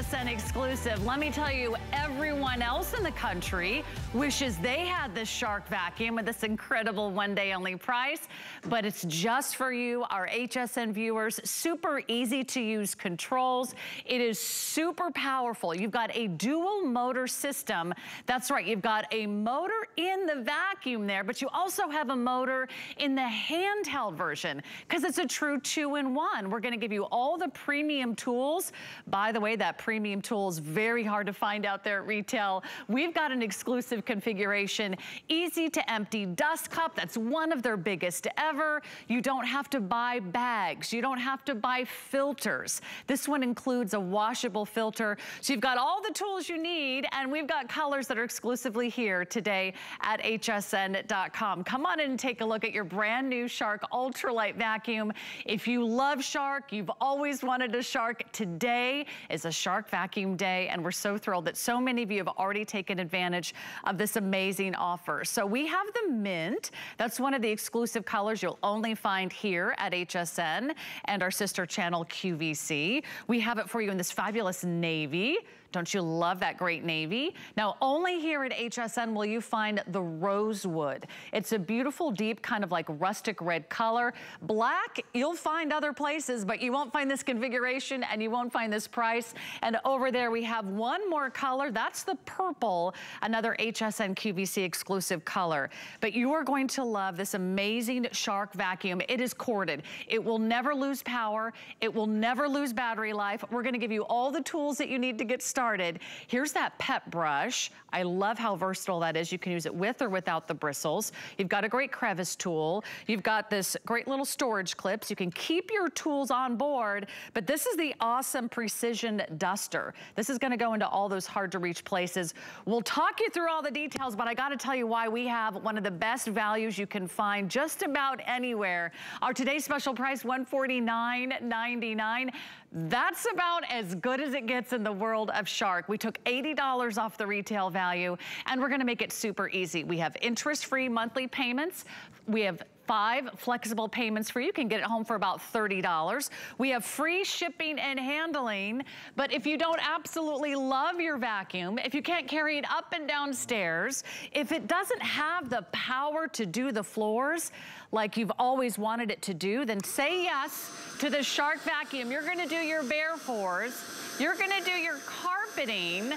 Exclusive. Let me tell you, everyone else in the country wishes they had this Shark vacuum at this incredible one day only price, but it's just for you, our HSN viewers. Super easy to use controls. It is super powerful. You've got a dual motor system. That's right, you've got a motor in the vacuum there, but you also have a motor in the handheld version because it's a true two-in-one. We're gonna give you all the premium tools. By the way, that premium tool tools. very hard to find out there at retail. We've got an exclusive configuration, easy to empty dust cup. That's one of their biggest ever. You don't have to buy bags. You don't have to buy filters. This one includes a washable filter. So you've got all the tools you need and we've got colors that are exclusively here today at hsn.com. Come on in and take a look at your brand new Shark Ultralight Vacuum. If you love Shark, you've always wanted a Shark, today is a Shark Vacuum Day and we're so thrilled that so many of you have already taken advantage of this amazing offer. So we have the mint. That's one of the exclusive colors you'll only find here at HSN and our sister channel QVC. We have it for you in this fabulous navy. Don't you love that great navy? Now, only here at HSN will you find the rosewood. It's a beautiful, deep, kind of like rustic red color. Black, you'll find other places, but you won't find this configuration and you won't find this price. And over there, we have one more color. That's the purple, another HSN QVC exclusive color. But you are going to love this amazing Shark vacuum. It is corded. It will never lose power. It will never lose battery life. We're gonna give you all the tools that you need to get started started. Here's that pet brush. I love how versatile that is. You can use it with or without the bristles. You've got a great crevice tool. You've got this great little storage clips. You can keep your tools on board, but this is the awesome precision duster. This is gonna go into all those hard to reach places. We'll talk you through all the details, but I gotta tell you why we have one of the best values you can find just about anywhere. Our today's special price, $149.99. That's about as good as it gets in the world of Shark. We took $80 off the retail value and we're gonna make it super easy. We have interest-free monthly payments. We have five flexible payments for you. You can get it home for about $30. We have free shipping and handling, but if you don't absolutely love your vacuum, if you can't carry it up and down stairs, if it doesn't have the power to do the floors like you've always wanted it to do, then say yes to the Shark Vacuum. You're gonna do your bare floors, you're gonna do your carpeting,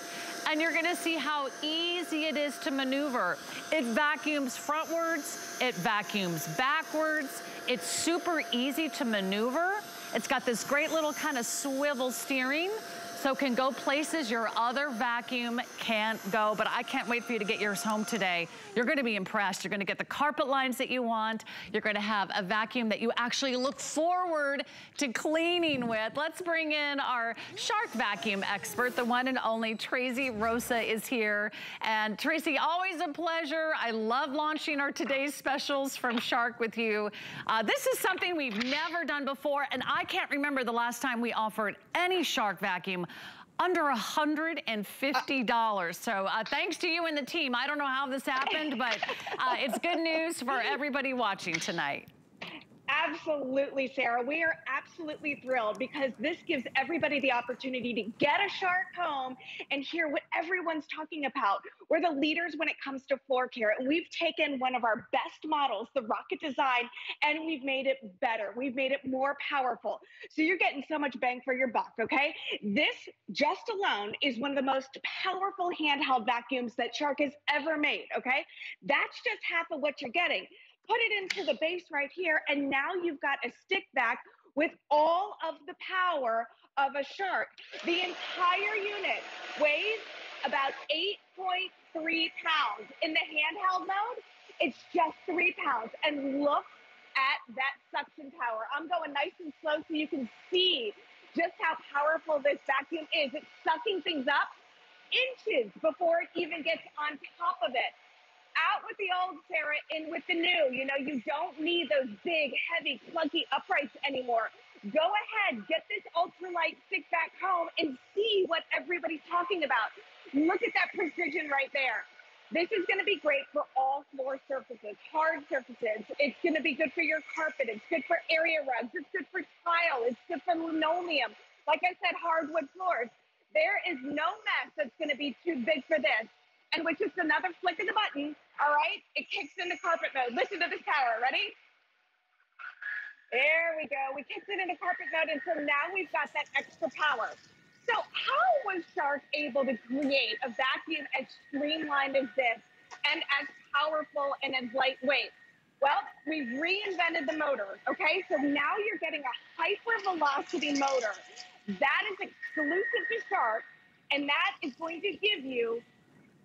and you're gonna see how easy it is to maneuver. It vacuums frontwards, it vacuums backwards, it's super easy to maneuver. It's got this great little kind of swivel steering so can go places your other vacuum can't go. But I can't wait for you to get yours home today. You're gonna be impressed. You're gonna get the carpet lines that you want. You're gonna have a vacuum that you actually look forward to cleaning with. Let's bring in our Shark vacuum expert, the one and only Tracy Rosa is here. And Tracy, always a pleasure. I love launching our today's specials from Shark with you. Uh, this is something we've never done before, and I can't remember the last time we offered any Shark vacuum under $150. So uh, thanks to you and the team. I don't know how this happened, but uh, it's good news for everybody watching tonight. Absolutely, Sarah. We are absolutely thrilled because this gives everybody the opportunity to get a shark home and hear what everyone's talking about. We're the leaders when it comes to floor care. We've taken one of our best models, the Rocket Design, and we've made it better. We've made it more powerful. So you're getting so much bang for your buck, okay? This just alone is one of the most powerful handheld vacuums that Shark has ever made, okay? That's just half of what you're getting put it into the base right here, and now you've got a stick vac with all of the power of a shark. The entire unit weighs about 8.3 pounds. In the handheld mode, it's just three pounds. And look at that suction power. I'm going nice and slow so you can see just how powerful this vacuum is. It's sucking things up inches before it even gets on top of it out with the old Sarah, in with the new. You know, you don't need those big, heavy, clunky uprights anymore. Go ahead, get this ultralight stick vac home and see what everybody's talking about. Look at that precision right there. This is going to be great for all floor surfaces, hard surfaces. It's going to be good for your carpet. It's good for area rugs. It's good for tile. It's good for linoleum. Like I said, hardwood floors. There is no mess that's gonna be too big for this. And with just another flick of the button, all right, it kicks into carpet mode. Listen to this power, ready? There we go. We kicked it into carpet mode, and so now we've got that extra power. So how was Shark able to create a vacuum as streamlined as this and as powerful and as lightweight? Well, we've reinvented the motor, okay? So now you're getting a hyper velocity motor. That is exclusive to Shark, and that is going to give you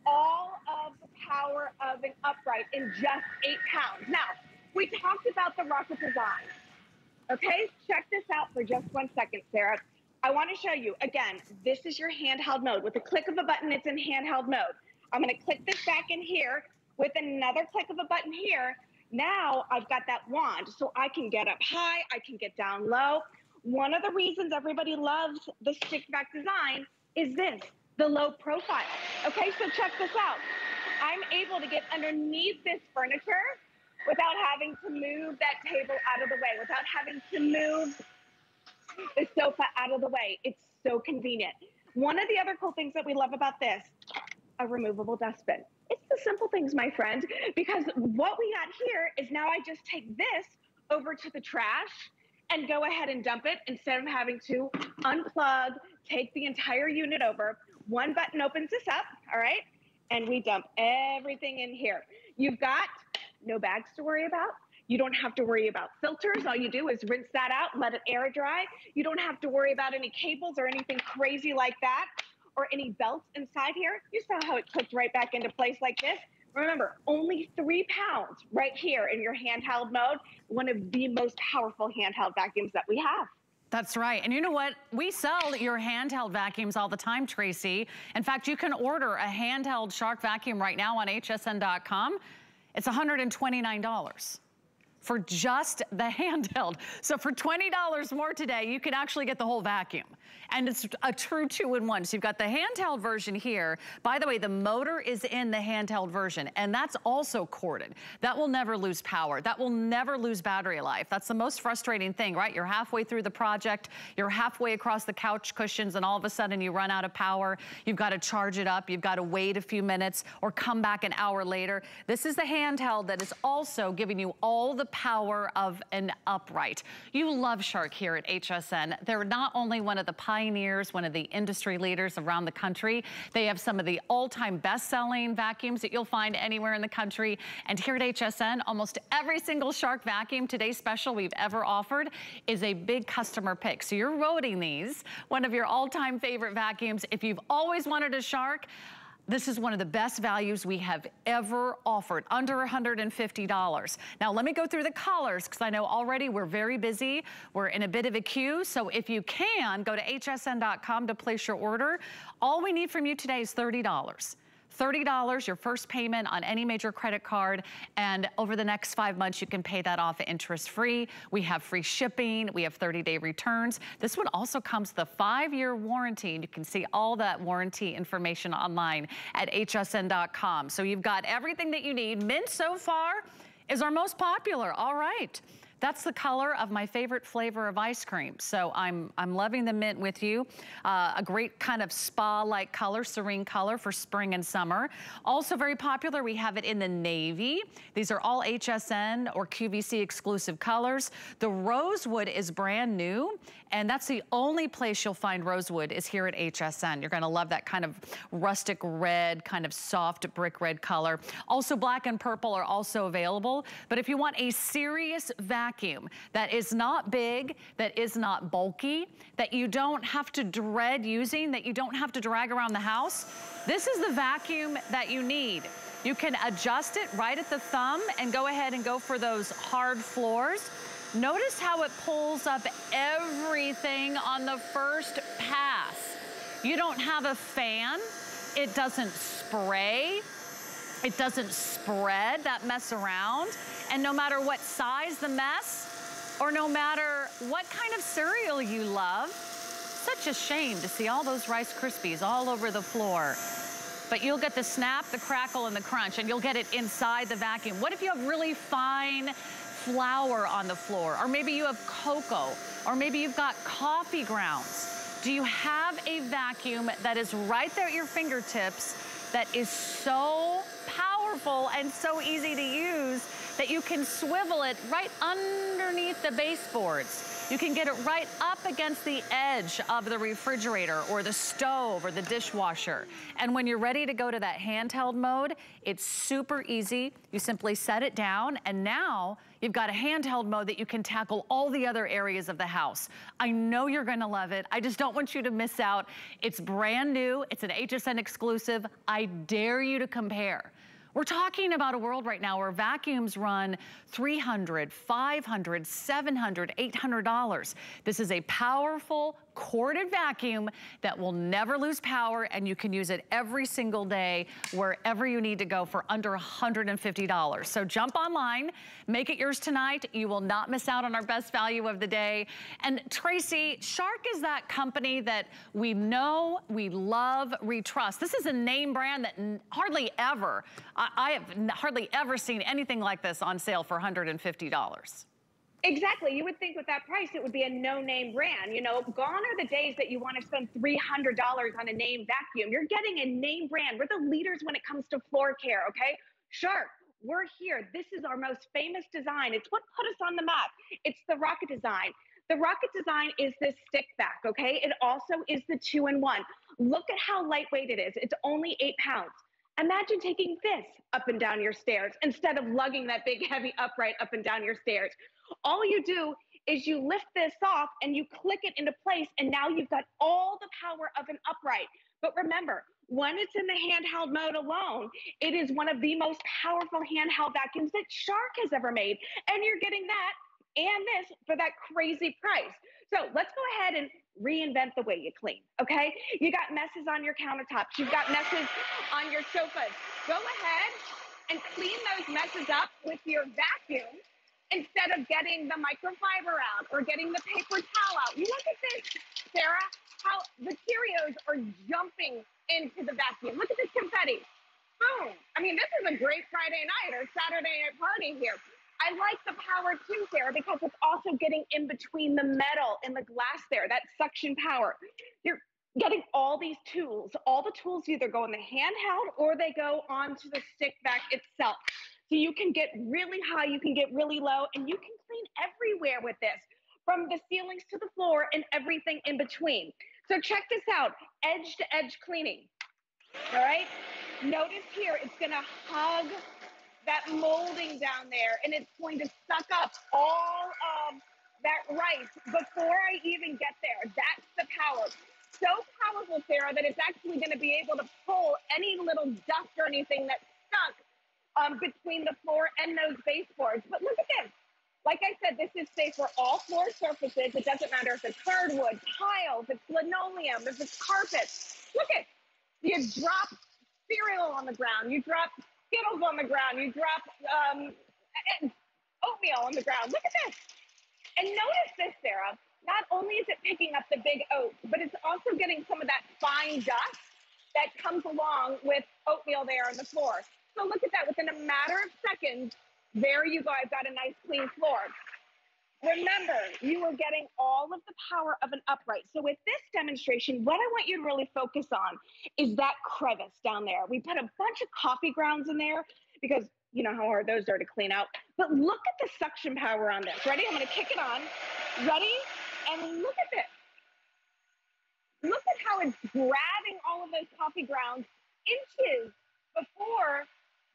all of the power of an upright in just eight pounds. Now, we talked about the rocket design. Okay, check this out for just one second, Sarah. I want to show you, again, this is your handheld mode. With a click of a button, it's in handheld mode. I'm going to click this back in here with another click of a button here. Now I've got that wand, so I can get up high, I can get down low. One of the reasons everybody loves the stick vac design is this, the low profile. Okay, so check this out. I'm able to get underneath this furniture without having to move that table out of the way, without having to move the sofa out of the way. It's so convenient. One of the other cool things that we love about this, a removable dustbin. It's the simple things, my friend, because what we got here is now I just take this over to the trash and go ahead and dump it instead of having to unplug, take the entire unit over. One button opens this up, all right? And we dump everything in here. You've got no bags to worry about. You don't have to worry about filters. All you do is rinse that out, let it air dry. You don't have to worry about any cables or anything crazy like that or any belts inside here. You saw how it clicked right back into place like this. Remember, only three pounds right here in your handheld mode, one of the most powerful handheld vacuums that we have. That's right. And you know what? We sell your handheld vacuums all the time, Tracy. In fact, you can order a handheld Shark vacuum right now on hsn.com. It's $129 for just the handheld. So for $20 more today, you can actually get the whole vacuum. And it's a true two-in-one. So you've got the handheld version here. By the way, the motor is in the handheld version, and that's also corded. That will never lose power. That will never lose battery life. That's the most frustrating thing, right? You're halfway through the project, you're halfway across the couch cushions, and all of a sudden you run out of power. You've got to charge it up. You've got to wait a few minutes or come back an hour later. This is the handheld that is also giving you all the power of an upright. You love Shark here at HSN. They're not only one of the pioneers, one of the industry leaders around the country. They have some of the all-time best-selling vacuums that you'll find anywhere in the country. And here at HSN, almost every single Shark vacuum, today's special we've ever offered, is a big customer pick. So you're voting these, one of your all-time favorite vacuums. If you've always wanted a Shark, this is one of the best values we have ever offered, under $150. Now, let me go through the colors because I know already we're very busy. We're in a bit of a queue. So if you can, go to hsn.com to place your order. All we need from you today is $30. $30 your first payment on any major credit card and over the next five months you can pay that off interest free. We have free shipping, we have 30 day returns. This one also comes with a five year warranty and you can see all that warranty information online at hsn.com. So you've got everything that you need. Mint so far is our most popular, all right. That's the color of my favorite flavor of ice cream. So I'm, I'm loving the mint with you. Uh, a great kind of spa-like color, serene color for spring and summer. Also very popular, we have it in the navy. These are all HSN or QVC exclusive colors. The rosewood is brand new, and that's the only place you'll find rosewood is here at HSN. You're gonna love that kind of rustic red, kind of soft brick red color. Also black and purple are also available. But if you want a serious vacuum vacuum that is not big, that is not bulky, that you don't have to dread using, that you don't have to drag around the house, this is the vacuum that you need. You can adjust it right at the thumb and go ahead and go for those hard floors. Notice how it pulls up everything on the first pass. You don't have a fan. It doesn't spray. It doesn't spread that mess around. And no matter what size the mess, or no matter what kind of cereal you love, such a shame to see all those Rice Krispies all over the floor. But you'll get the snap, the crackle, and the crunch, and you'll get it inside the vacuum. What if you have really fine flour on the floor? Or maybe you have cocoa, or maybe you've got coffee grounds. Do you have a vacuum that is right there at your fingertips that is so powerful and so easy to use that you can swivel it right underneath the baseboards. You can get it right up against the edge of the refrigerator or the stove or the dishwasher. And when you're ready to go to that handheld mode, it's super easy. You simply set it down and now you've got a handheld mode that you can tackle all the other areas of the house. I know you're gonna love it. I just don't want you to miss out. It's brand new, it's an HSN exclusive. I dare you to compare. We're talking about a world right now where vacuums run $300, $500, $700, $800. This is a powerful corded vacuum that will never lose power and you can use it every single day wherever you need to go for under $150. So jump online, make it yours tonight. You will not miss out on our best value of the day. And Tracy, Shark is that company that we know, we love, we trust. This is a name brand that hardly ever, I, I have hardly ever seen anything like this on sale for $150. Exactly. You would think with that price, it would be a no-name brand. You know, gone are the days that you want to spend $300 on a name vacuum. You're getting a name brand. We're the leaders when it comes to floor care, okay? Shark, we're here. This is our most famous design. It's what put us on the map. It's the rocket design. The rocket design is this stick vac, okay? It also is the two-in-one. Look at how lightweight it is. It's only eight pounds. Imagine taking this up and down your stairs instead of lugging that big heavy upright up and down your stairs. All you do is you lift this off and you click it into place and now you've got all the power of an upright. But remember, when it's in the handheld mode alone, it is one of the most powerful handheld vacuums that Shark has ever made. And you're getting that and this for that crazy price. So let's go ahead and reinvent the way you clean, okay? You got messes on your countertops. You've got messes on your sofas. Go ahead and clean those messes up with your vacuum instead of getting the microfiber out or getting the paper towel out. Look at this, Sarah, how the Cheerios are jumping into the vacuum. Look at this confetti. Boom. I mean, this is a great Friday night or Saturday night party here. I like the power too, Sarah, because it's also getting in between the metal and the glass there, that suction power. You're getting all these tools. All the tools either go in the handheld or they go onto the stick vac itself. So you can get really high, you can get really low, and you can clean everywhere with this, from the ceilings to the floor and everything in between. So check this out, edge to edge cleaning. All right? Notice here, it's gonna hug that molding down there and it's going to suck up all of that rice before I even get there. That's the power. So powerful, Sarah, that it's actually going to be able to pull any little dust or anything that's um, between the floor and those baseboards. But look at this. Like I said, this is safe for all floor surfaces. It doesn't matter if it's hardwood, tile, if it's linoleum, if it's carpet. Look at you drop cereal on the ground, you drop Skittles on the ground. You drop um, oatmeal on the ground. Look at this. And notice this, Sarah. Not only is it picking up the big oats, but it's also getting some of that fine dust that comes along with oatmeal there on the floor. So look at that. Within a matter of seconds, there you go. I've got a nice clean floor. Remember, you are getting all of the power of an upright. So with this demonstration, what I want you to really focus on is that crevice down there. We put a bunch of coffee grounds in there because you know how hard those are to clean out. But look at the suction power on this. Ready? I'm going to kick it on. Ready? And look at this. Look at how it's grabbing all of those coffee grounds inches before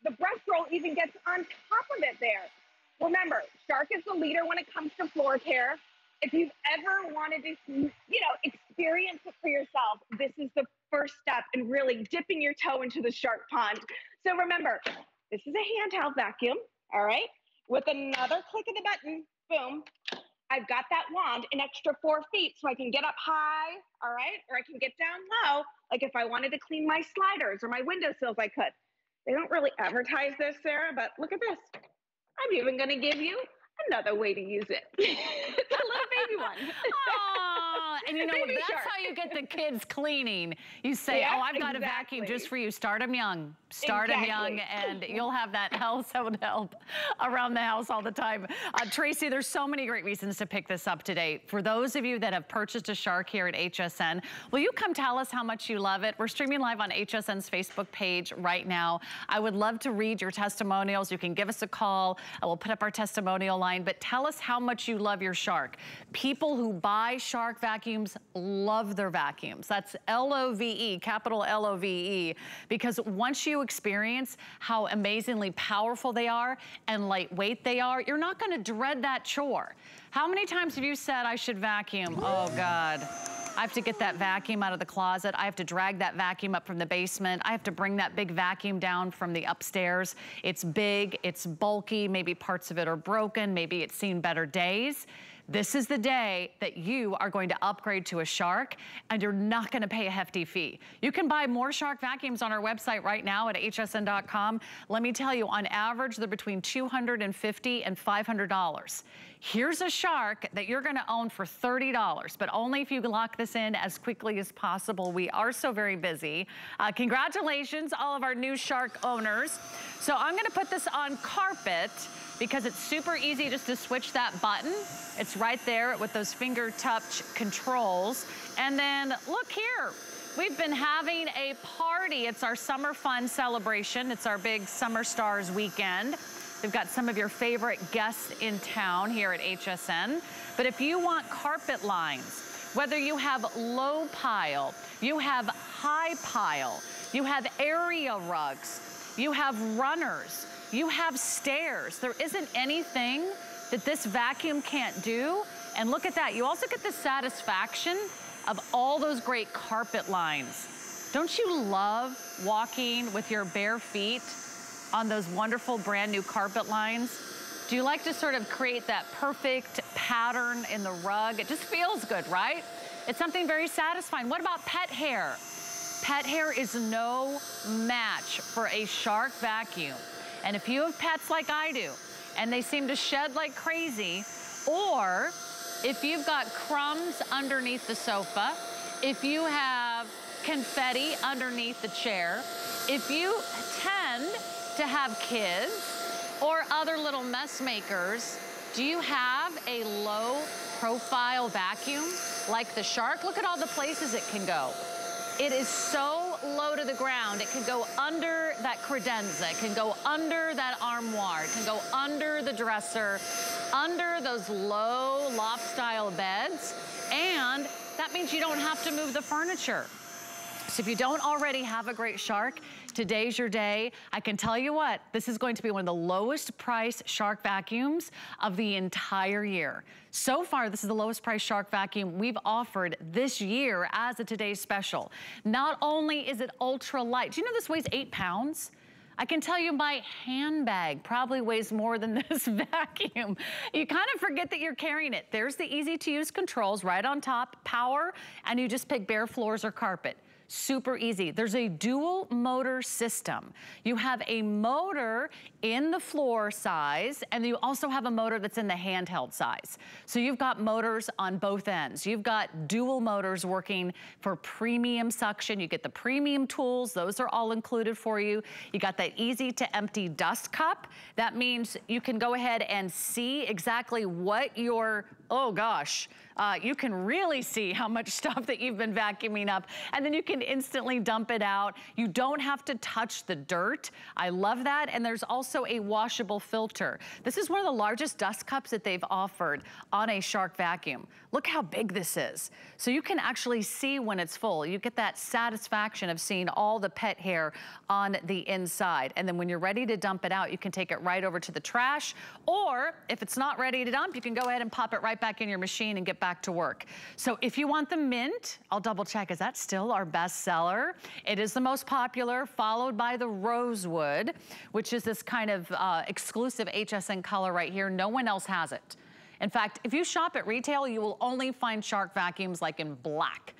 the brush roll even gets on top of it there. Remember, Shark is the leader when it comes to floor care. If you've ever wanted to, you know, experience it for yourself, this is the first step in really dipping your toe into the shark pond. So remember, this is a handheld vacuum, all right? With another click of the button, boom, I've got that wand an extra four feet so I can get up high, all right? Or I can get down low, like if I wanted to clean my sliders or my windowsills, I could. They don't really advertise this, Sarah, but look at this. I'm even going to give you another way to use it. it's a little baby one. and you know, that's shark. how you get the kids cleaning. You say, Yeah, oh, I've got exactly. a vacuum just for you. Start them young. Start them young, and you'll have that household help around the house all the time. Uh, Tracy, there's so many great reasons to pick this up today. For those of you that have purchased a shark here at HSN, will you come tell us how much you love it? We're streaming live on HSN's Facebook page right now. I would love to read your testimonials. You can give us a call. I will put up our testimonial line, but tell us how much you love your shark. People who buy shark vacuums love their vacuums. That's L-O-V-E, capital L-O-V-E, because once you experience how amazingly powerful they are and lightweight they are, you're not gonna dread that chore. How many times have you said, I should vacuum? Oh God. I have to get that vacuum out of the closet. I have to drag that vacuum up from the basement. I have to bring that big vacuum down from the upstairs. It's big, it's bulky, maybe parts of it are broken, maybe it's seen better days. This is the day that you are going to upgrade to a Shark and you're not gonna pay a hefty fee. You can buy more Shark vacuums on our website right now at hsn.com. Let me tell you, on average, they're between 250 and $500. Here's a Shark that you're gonna own for $30, but only if you lock this in as quickly as possible. We are so very busy. Uh, congratulations, all of our new Shark owners. So I'm gonna put this on carpet because it's super easy just to switch that button. It's right there with those finger touch controls. And then look here, we've been having a party. It's our summer fun celebration. It's our big Summer Stars weekend. We've got some of your favorite guests in town here at HSN. But if you want carpet lines, whether you have low pile, you have high pile, you have area rugs, you have runners, you have stairs. There isn't anything that this vacuum can't do. And look at that, you also get the satisfaction of all those great carpet lines. Don't you love walking with your bare feet on those wonderful brand new carpet lines? Do you like to sort of create that perfect pattern in the rug? It just feels good, right? It's something very satisfying. What about pet hair? Pet hair is no match for a Shark vacuum. And if you have pets like I do, and they seem to shed like crazy, or if you've got crumbs underneath the sofa, if you have confetti underneath the chair, if you tend to have kids or other little mess makers, do you have a low profile vacuum like the Shark? Look at all the places it can go. It is so low to the ground. It can go under that credenza. It can go under that armoire. It can go under the dresser, under those low loft style beds. And that means you don't have to move the furniture. So if you don't already have a great Shark, today's your day. I can tell you what, this is going to be one of the lowest price Shark vacuums of the entire year. So far, this is the lowest price Shark vacuum we've offered this year as a today's special. Not only is it ultra light, do you know this weighs eight pounds? I can tell you my handbag probably weighs more than this vacuum. You kind of forget that you're carrying it. There's the easy to use controls right on top, power, and you just pick bare floors or carpet super easy. There's a dual motor system. You have a motor in the floor size, and you also have a motor that's in the handheld size. So you've got motors on both ends. You've got dual motors working for premium suction. You get the premium tools. Those are all included for you. You got that easy to empty dust cup. That means you can go ahead and see exactly what your, oh gosh, uh, you can really see how much stuff that you've been vacuuming up and then you can instantly dump it out. You don't have to touch the dirt. I love that. And there's also a washable filter. This is one of the largest dust cups that they've offered on a Shark vacuum. Look how big this is. So you can actually see when it's full. You get that satisfaction of seeing all the pet hair on the inside. And then when you're ready to dump it out, you can take it right over to the trash. Or if it's not ready to dump, you can go ahead and pop it right back in your machine and get back to work. So if you want the mint, I'll double check, is that still our best seller? It is the most popular, followed by the rosewood, which is this kind of uh, exclusive HSN color right here. No one else has it. In fact, if you shop at retail, you will only find Shark vacuums like in black.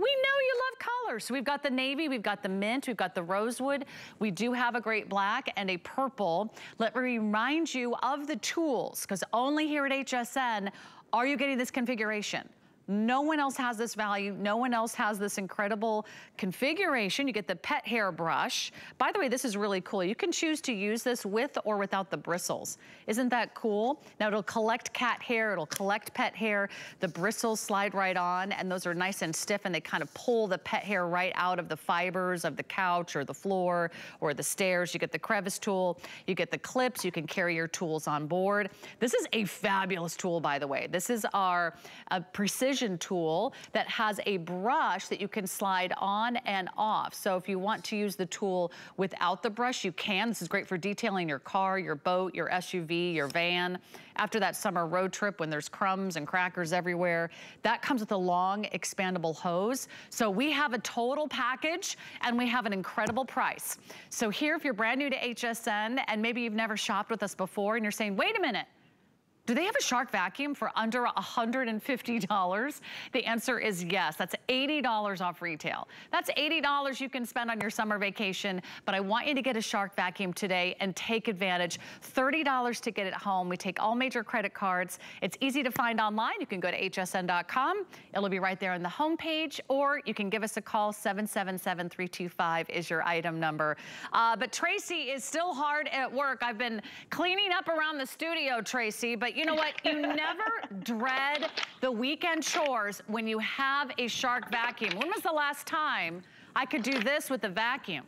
We know you love colors. So we've got the navy, we've got the mint, we've got the rosewood. We do have a great black and a purple. Let me remind you of the tools, because only here at HSN are you getting this configuration. No one else has this value. No one else has this incredible configuration. You get the pet hair brush. By the way, this is really cool. You can choose to use this with or without the bristles. Isn't that cool? Now it'll collect cat hair, it'll collect pet hair. The bristles slide right on and those are nice and stiff and they kind of pull the pet hair right out of the fibers of the couch or the floor or the stairs. You get the crevice tool, you get the clips, you can carry your tools on board. This is a fabulous tool, by the way. This is our uh, precision tool that has a brush that you can slide on and off. So if you want to use the tool without the brush, you can. This is great for detailing your car, your boat, your SUV, your van. After that summer road trip when there's crumbs and crackers everywhere, that comes with a long expandable hose. So we have a total package and we have an incredible price. So here, if you're brand new to HSN and maybe you've never shopped with us before and you're saying, wait a minute, do they have a Shark vacuum for under $150? The answer is yes. That's $80 off retail. That's $80 you can spend on your summer vacation, but I want you to get a Shark vacuum today and take advantage. $30 to get it home. We take all major credit cards. It's easy to find online. You can go to hsn.com. It'll be right there on the homepage, or you can give us a call. 777-325 is your item number. Uh, but Tracy is still hard at work. I've been cleaning up around the studio, Tracy, but you know what? You never dread the weekend chores when you have a Shark vacuum. When was the last time I could do this with a vacuum?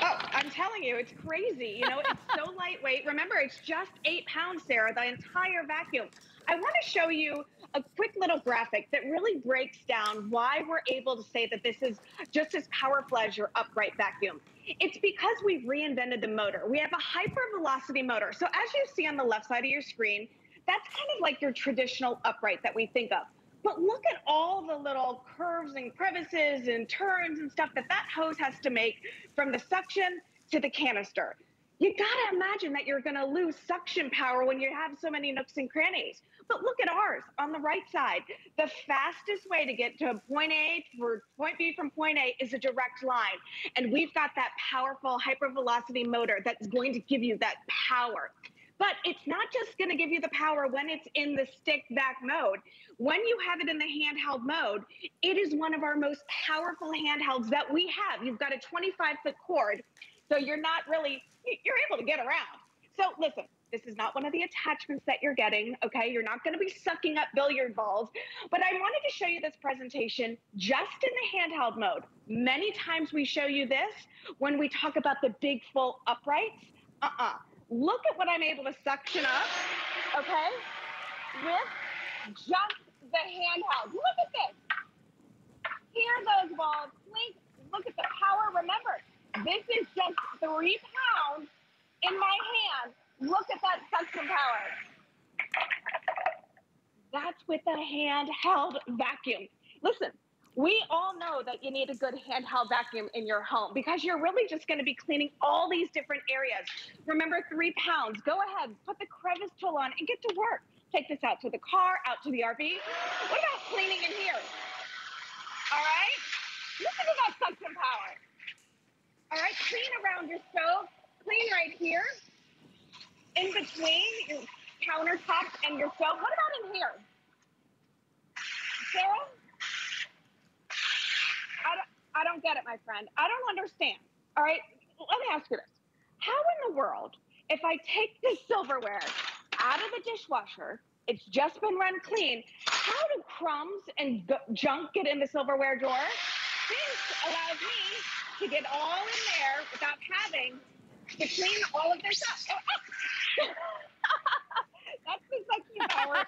Oh, I'm telling you, it's crazy. You know, it's so lightweight. Remember, it's just eight pounds, Sarah, the entire vacuum. I want to show you a quick little graphic that really breaks down why we're able to say that this is just as powerful as your upright vacuum. It's because we've reinvented the motor. We have a hypervelocity motor. So as you see on the left side of your screen, that's kind of like your traditional upright that we think of. But look at all the little curves and crevices and turns and stuff that that hose has to make from the suction to the canister. You gotta imagine that you're gonna lose suction power when you have so many nooks and crannies. But look at ours on the right side. The fastest way to get to point A for point B from point A is a direct line. And we've got that powerful hypervelocity motor that's going to give you that power. But it's not just going to give you the power when it's in the stick vac mode. When you have it in the handheld mode, it is one of our most powerful handhelds that we have. You've got a 25 foot cord, so you're not really, you're able to get around. So listen, this is not one of the attachments that you're getting, okay? You're not gonna be sucking up billiard balls. But I wanted to show you this presentation just in the handheld mode. Many times we show you this when we talk about the big full uprights. Uh-uh. Look at what I'm able to suction up, okay? With just the handheld. Look at this. Hear those balls blink. Look at the power. Remember, this is just three pounds in my hand Look at that suction power. That's with a handheld vacuum. Listen, we all know that you need a good handheld vacuum in your home because you're really just going to be cleaning all these different areas. Remember, three pounds. Go ahead, put the crevice tool on and get to work. Take this out to the car, out to the RV. What about cleaning in here? All right? Listen to that suction power. All right, clean around your stove, clean right here in between your countertop and your stove. What about in here? Sarah? I don't, I don't get it, my friend. I don't understand. All right, let me ask you this. How in the world, if I take this silverware out of the dishwasher, it's just been run clean, how do crumbs and junk get in the silverware drawer? This allows me to get all in there without having to clean all of their stuff. Oh, That's the power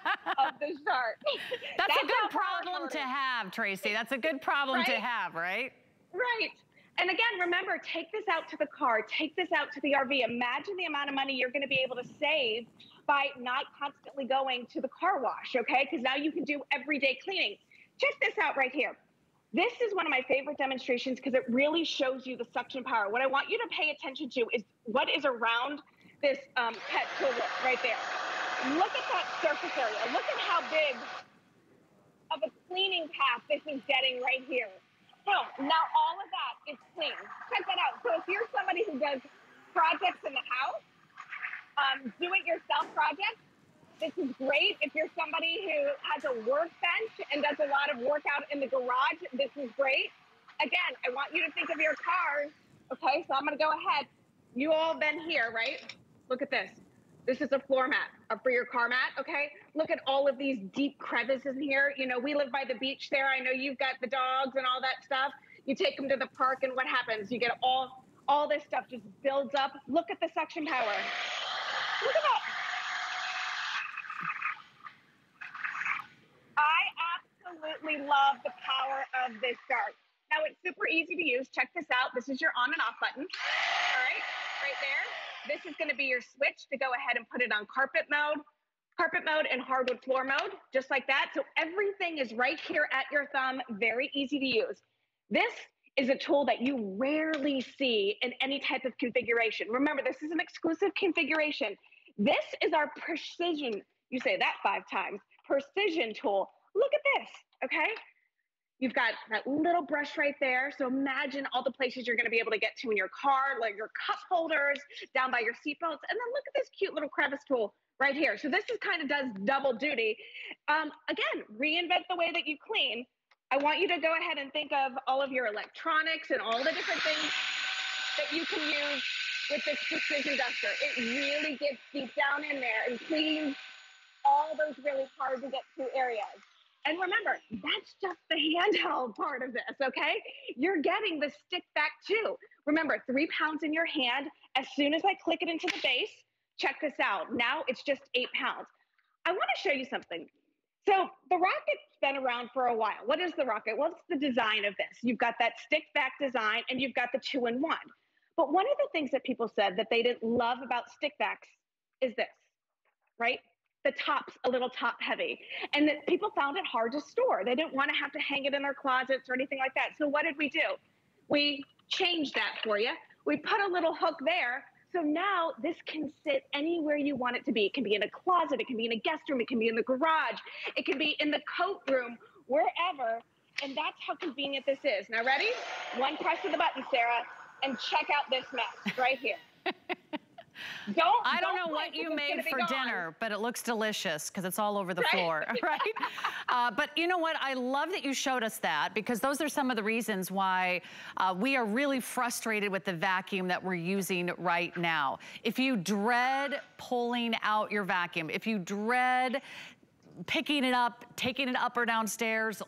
of the shark. That's, That's a good problem to have, Tracy. That's a good problem right? to have, right? Right. And again, remember, take this out to the car, take this out to the RV. Imagine the amount of money you're going to be able to save by not constantly going to the car wash, okay? Because now you can do everyday cleaning. Check this out right here. This is one of my favorite demonstrations because it really shows you the suction power. What I want you to pay attention to is what is around this um, pet toilet right there. Look at that surface area. Look at how big of a cleaning path this is getting right here. Boom. Now all of that is clean. Check that out. So if you're somebody who does projects in the house, um, do-it-yourself projects, This is great if you're somebody who has a workbench and does a lot of workout in the garage. This is great. Again, I want you to think of your cars. Okay, so I'm gonna go ahead. You all been here, right? Look at this. This is a floor mat uh, for your car mat, okay? Look at all of these deep crevices in here. You know, we live by the beach there. I know you've got the dogs and all that stuff. You take them to the park and what happens? You get all, all this stuff just builds up. Look at the suction power. Look at that. I absolutely love the power of this dart. Now it's super easy to use. Check this out. This is your on and off button. All right, right there. This is gonna be your switch to go ahead and put it on carpet mode, carpet mode and hardwood floor mode, just like that. So everything is right here at your thumb, very easy to use. This is a tool that you rarely see in any type of configuration. Remember, this is an exclusive configuration. This is our precision, you say that five times, precision tool. Look at this, okay? You've got that little brush right there. So imagine all the places you're going to be able to get to in your car, like your cup holders, down by your seatbelts. And then look at this cute little crevice tool right here. So this is kind of does double duty. Um, again, reinvent the way that you clean. I want you to go ahead and think of all of your electronics and all the different things that you can use with this precision duster. It really gets deep down in there and cleans all those really hard to get to areas. And remember, that's just the handheld part of this, okay? You're getting the stick vac too. Remember, three pounds in your hand. As soon as I click it into the base, check this out. Now it's just eight pounds. I want to show you something. So the rocket's been around for a while. What is the rocket? What's the design of this? You've got that stick vac design and you've got the two in one. But one of the things that people said that they didn't love about stick vacs is this, right? The top's a little top heavy and that people found it hard to store. They didn't want to have to hang it in their closets or anything like that. So what did we do? We changed that for you. We put a little hook there. So now this can sit anywhere you want it to be. It can be in a closet, it can be in a guest room, it can be in the garage, it can be in the coat room, wherever. And that's how convenient this is. Now ready? One press of the button, Sarah, and check out this mess right here. Don't. I don't, don't know what you made for dinner, but it looks delicious because it's all over the right. floor, right? uh, but you know what? I love that you showed us that because those are some of the reasons why uh, we are really frustrated with the vacuum that we're using right now. If you dread pulling out your vacuum, if you dread picking it up, taking it up or downstairs.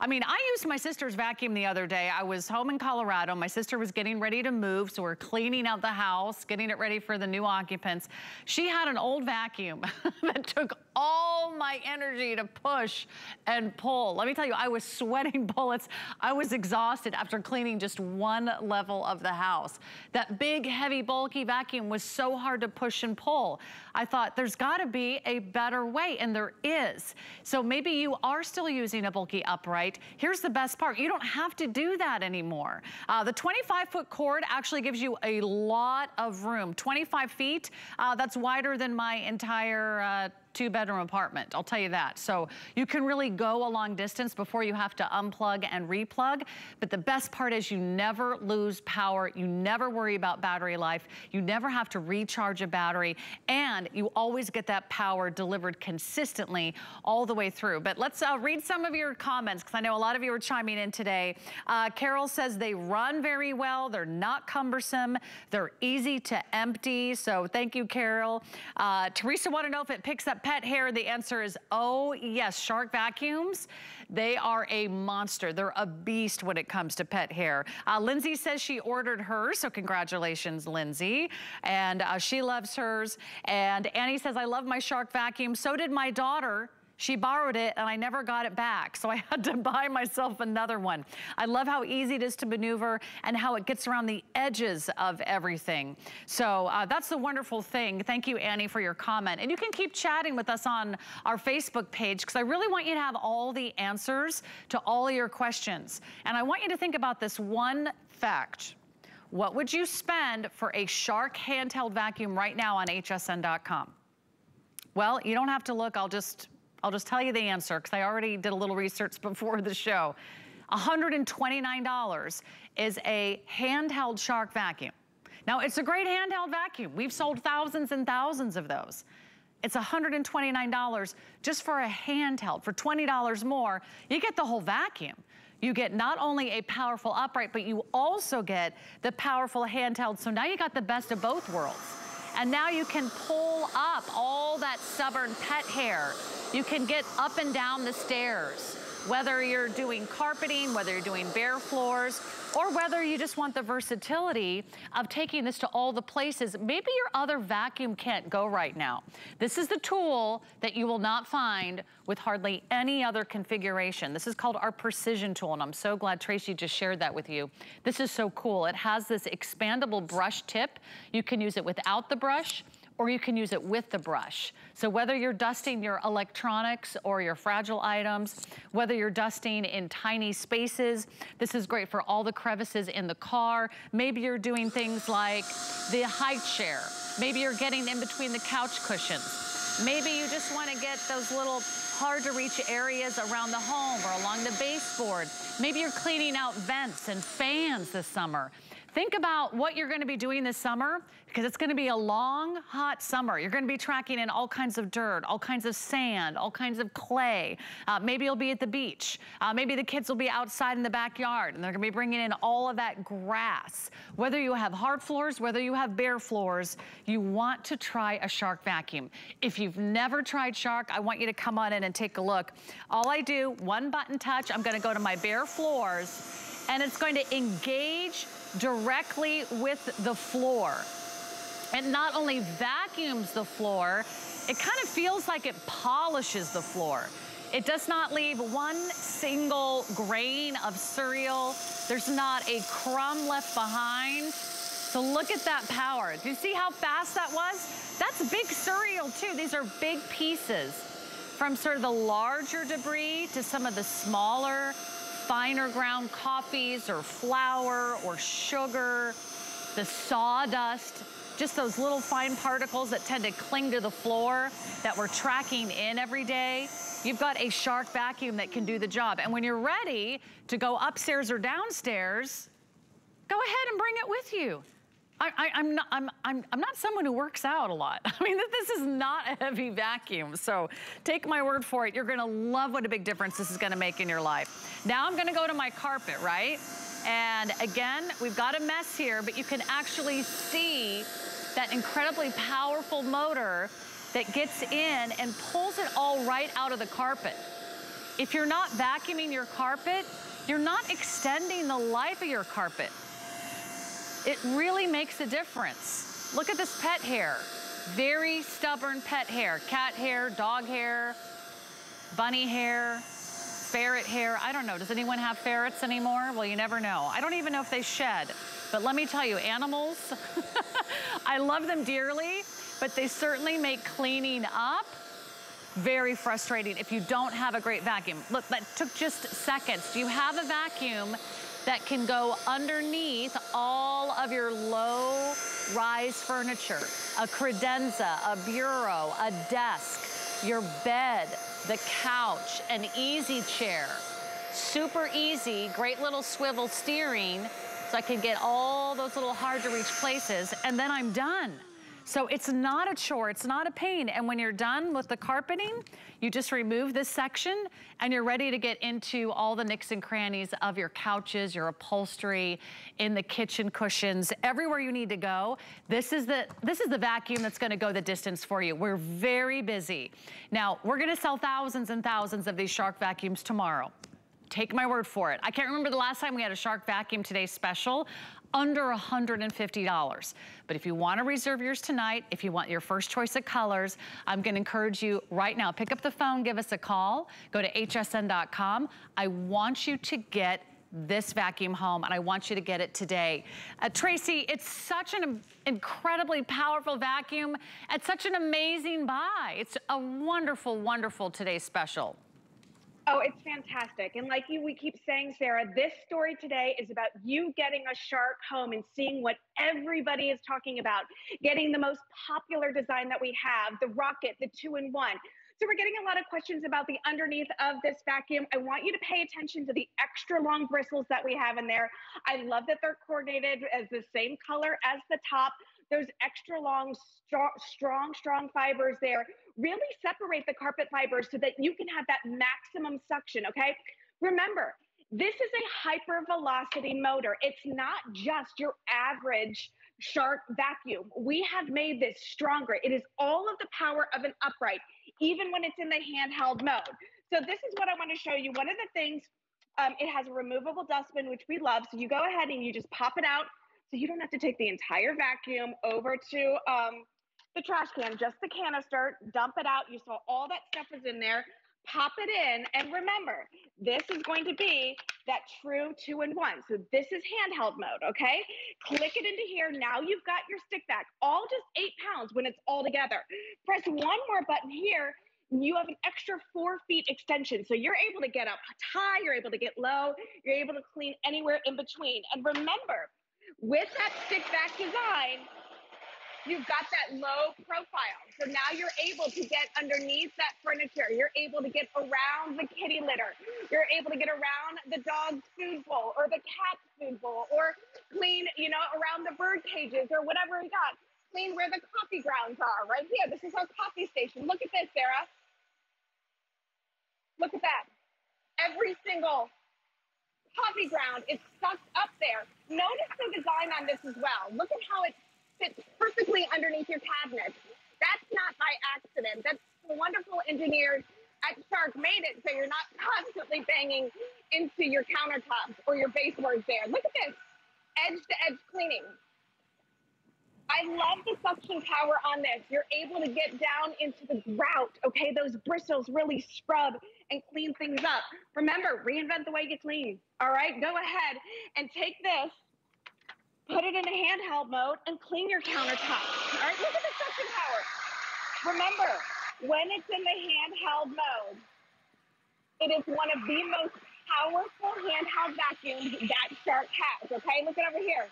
I mean, I used my sister's vacuum the other day. I was home in Colorado. My sister was getting ready to move, so we're cleaning out the house, getting it ready for the new occupants. She had an old vacuum that took all my energy to push and pull. Let me tell you, I was sweating bullets. I was exhausted after cleaning just one level of the house. That big, heavy, bulky vacuum was so hard to push and pull. I thought there's gotta be a better way, and there is. So maybe you are still using a bulky upright. Here's the best part. You don't have to do that anymore. Uh, the 25 foot cord actually gives you a lot of room. 25 feet, uh, that's wider than my entire uh, two bedroom apartment, I'll tell you that. So you can really go a long distance before you have to unplug and replug. But the best part is you never lose power. You never worry about battery life. You never have to recharge a battery. And you always get that power delivered consistently all the way through. But let's uh, read some of your comments because I know a lot of you are chiming in today. Uh, Carol says they run very well. They're not cumbersome. They're easy to empty. So thank you, Carol. Uh, Teresa want to know if it picks up pet hair? The answer is, oh yes, Shark vacuums. They are a monster. They're a beast when it comes to pet hair. Uh, Lindsay says she ordered hers, so congratulations, Lindsay. And uh, she loves hers. And Annie says, I love my Shark vacuum. So did my daughter. She borrowed it and I never got it back. So I had to buy myself another one. I love how easy it is to maneuver and how it gets around the edges of everything. So uh, that's the wonderful thing. Thank you, Annie, for your comment. And you can keep chatting with us on our Facebook page because I really want you to have all the answers to all your questions. And I want you to think about this one fact. What would you spend for a Shark handheld vacuum right now on hsn.com? Well, you don't have to look. I'll just I'll just tell you the answer because I already did a little research before the show. $129 is a handheld Shark vacuum. Now, it's a great handheld vacuum. We've sold thousands and thousands of those. It's $129 just for a handheld. For $20 more, you get the whole vacuum. You get not only a powerful upright, but you also get the powerful handheld. So now you got the best of both worlds. And now you can pull up all that stubborn pet hair. You can get up and down the stairs whether you're doing carpeting, whether you're doing bare floors, or whether you just want the versatility of taking this to all the places. Maybe your other vacuum can't go right now. This is the tool that you will not find with hardly any other configuration. This is called our precision tool, and I'm so glad Tracy just shared that with you. This is so cool. It has this expandable brush tip. You can use it without the brush or you can use it with the brush. So whether you're dusting your electronics or your fragile items, whether you're dusting in tiny spaces, this is great for all the crevices in the car. Maybe you're doing things like the high chair. Maybe you're getting in between the couch cushions. Maybe you just wanna get those little hard to reach areas around the home or along the baseboard. Maybe you're cleaning out vents and fans this summer. Think about what you're gonna be doing this summer because it's gonna be a long, hot summer. You're gonna be tracking in all kinds of dirt, all kinds of sand, all kinds of clay. Uh, maybe you'll be at the beach. Uh, maybe the kids will be outside in the backyard and they're gonna be bringing in all of that grass. Whether you have hard floors, whether you have bare floors, you want to try a Shark vacuum. If you've never tried Shark, I want you to come on in and take a look. All I do, one button touch, I'm gonna go to my bare floors and it's going to engage directly with the floor. It not only vacuums the floor, it kind of feels like it polishes the floor. It does not leave one single grain of cereal. There's not a crumb left behind. So look at that power. Do you see how fast that was? That's big cereal too. These are big pieces from sort of the larger debris to some of the smaller finer ground coffees or flour or sugar, the sawdust, just those little fine particles that tend to cling to the floor that we're tracking in every day. You've got a Shark vacuum that can do the job. And when you're ready to go upstairs or downstairs, go ahead and bring it with you. I, am not, I'm, I'm, I'm not someone who works out a lot. I mean, this is not a heavy vacuum. So take my word for it. You're gonna love what a big difference this is gonna make in your life. Now I'm gonna go to my carpet, right? And again, we've got a mess here, but you can actually see that incredibly powerful motor that gets in and pulls it all right out of the carpet. If you're not vacuuming your carpet, you're not extending the life of your carpet. It really makes a difference. Look at this pet hair. Very stubborn pet hair. Cat hair, dog hair, bunny hair, ferret hair. I don't know. Does anyone have ferrets anymore? Well, you never know. I don't even know if they shed. But let me tell you, animals, I love them dearly, but they certainly make cleaning up very frustrating if you don't have a great vacuum. Look, that took just seconds. Do you have a vacuum that can go underneath all of your low rise furniture, a credenza, a bureau, a desk, your bed, the couch, an easy chair. Super easy, great little swivel steering so I can get all those little hard to reach places and then I'm done. So it's not a chore, it's not a pain. And when you're done with the carpeting, you just remove this section and you're ready to get into all the nicks and crannies of your couches, your upholstery, in the kitchen cushions, everywhere you need to go. This is the, this is the vacuum that's gonna go the distance for you. We're very busy. Now, we're gonna sell thousands and thousands of these Shark vacuums tomorrow. Take my word for it. I can't remember the last time we had a Shark Vacuum Today special under $150. But if you wanna reserve yours tonight, if you want your first choice of colors, I'm gonna encourage you right now, pick up the phone, give us a call, go to hsn.com. I want you to get this vacuum home and I want you to get it today. Uh, Tracy, it's such an incredibly powerful vacuum at such an amazing buy. It's a wonderful, wonderful today's special. Oh, it's fantastic. And like you, we keep saying, Sarah, this story today is about you getting a shark home and seeing what everybody is talking about, getting the most popular design that we have, the rocket, the two in one. So we're getting a lot of questions about the underneath of this vacuum. I want you to pay attention to the extra long bristles that we have in there. I love that they're coordinated as the same color as the top. Those extra long, strong, strong, fibers there really separate the carpet fibers so that you can have that maximum suction, okay? Remember, this is a hyper velocity motor. It's not just your average Shark vacuum. We have made this stronger. It is all of the power of an upright, even when it's in the handheld mode. So this is what I want to show you. One of the things, um, it has a removable dustbin, which we love. So you go ahead and you just pop it out. So you don't have to take the entire vacuum over to um, the trash can, just the canister, dump it out. You saw all that stuff is in there pop it in. And remember, this is going to be that true two in one. So this is handheld mode, okay? Click it into here. Now you've got your stick vac, all just eight pounds when it's all together. Press one more button here. You have an extra four feet extension. So you're able to get up high, you're able to get low, you're able to clean anywhere in between. And remember, with that stick vac design, you've got that low profile. So now you're able to get underneath that furniture. You're able to get around the kitty litter. You're able to get around the dog's food bowl or the cat's food bowl or clean, you know, around the bird cages or whatever we got. Clean where the coffee grounds are right here. This is our coffee station. Look at this, Sarah. Look at that. Every single coffee ground is sucked up there. Notice the design on this as well. Look at how it fits perfectly underneath your cabinet. That's not by accident. That's the wonderful engineers at Shark made it so you're not constantly banging into your countertops or your baseboards there. Look at this, edge to edge cleaning. I love the suction power on this. You're able to get down into the grout, okay? Those bristles really scrub and clean things up. Remember, reinvent the way you clean, all right? Go ahead and take this put it in a handheld mode, and clean your countertop. All right, look at the suction power. Remember, when it's in the handheld mode, it is one of the most powerful handheld vacuums that Shark has. Okay, look at over here.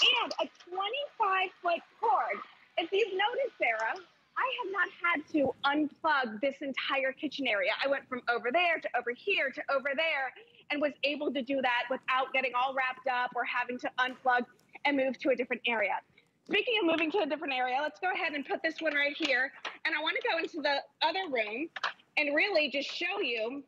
And a 25 foot cord. If you've noticed, Sarah, I have not had to unplug this entire kitchen area. I went from over there to over here to over there and was able to do that without getting all wrapped up or having to unplug and move to a different area. Speaking of moving to a different area, let's go ahead and put this one right here. And I want to go into the other room and really just show you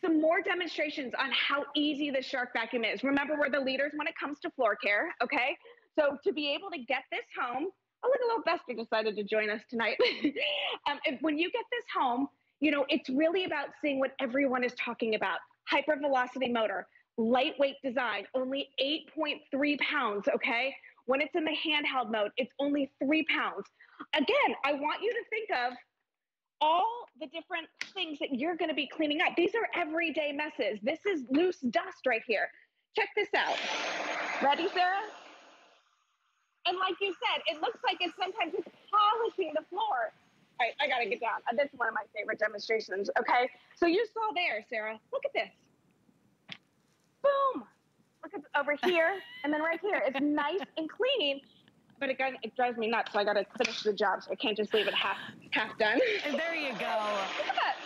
some more demonstrations on how easy the Shark vacuum is. Remember, we're the leaders when it comes to floor care, okay? So to be able to get this home, a little Bester decided to join us tonight. um, when you get this home, you know, it's really about seeing what everyone is talking about hypervelocity motor, lightweight design, only 8.3 pounds, okay? When it's in the handheld mode, it's only three pounds. Again, I want you to think of all the different things that you're going to be cleaning up. These are everyday messes. This is loose dust right here. Check this out. Ready, Sarah? And like you said, it looks like it's sometimes it's polishing the floor. All right, I gotta get down. Uh, this is one of my favorite demonstrations. Okay, so you saw there, Sarah. Look at this. Boom. Look at over here, and then right here. It's nice and clean, but it, it drives me nuts. So I gotta finish the job. So I can't just leave it half half done. And there you go. Look at that.